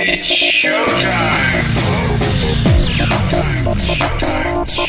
It's showtime. Showtime. Showtime. showtime.